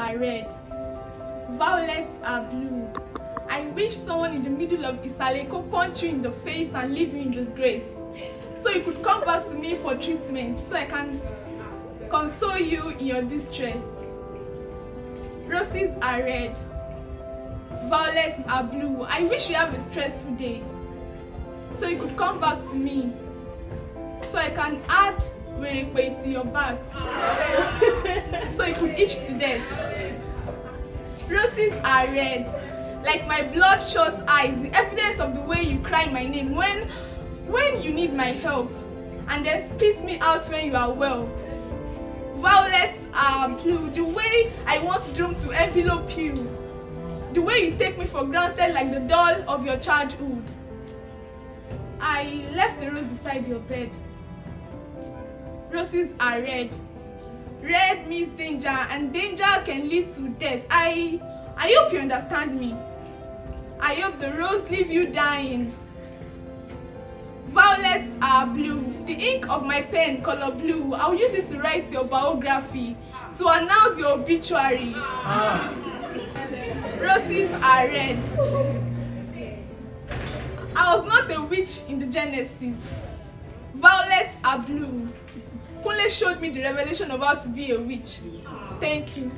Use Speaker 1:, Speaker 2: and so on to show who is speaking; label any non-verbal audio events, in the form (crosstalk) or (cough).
Speaker 1: are red. Violets are blue. I wish someone in the middle of Isale could punch you in the face and leave you in disgrace. So you could come back to me for treatment so I can console you in your distress. Roses are red. Violets are blue. I wish you have a stressful day. So you could come back to me so I can add werepe to your back. (laughs) so you to death. Roses are red, like my bloodshot eyes, the evidence of the way you cry my name when, when you need my help, and then spit me out when you are well. Violets are um, blue, the way I want Drum to envelope you, the way you take me for granted like the doll of your childhood. I left the rose beside your bed. Roses are red. Red means danger and danger can lead to death. I I hope you understand me. I hope the rose leave you dying. Violets are blue. The ink of my pen color blue. I'll use it to write your biography, to announce your obituary. Roses are red. I was not a witch in the Genesis. Violets are blue. Kunle showed me the revelation of how to be a witch. Thank you.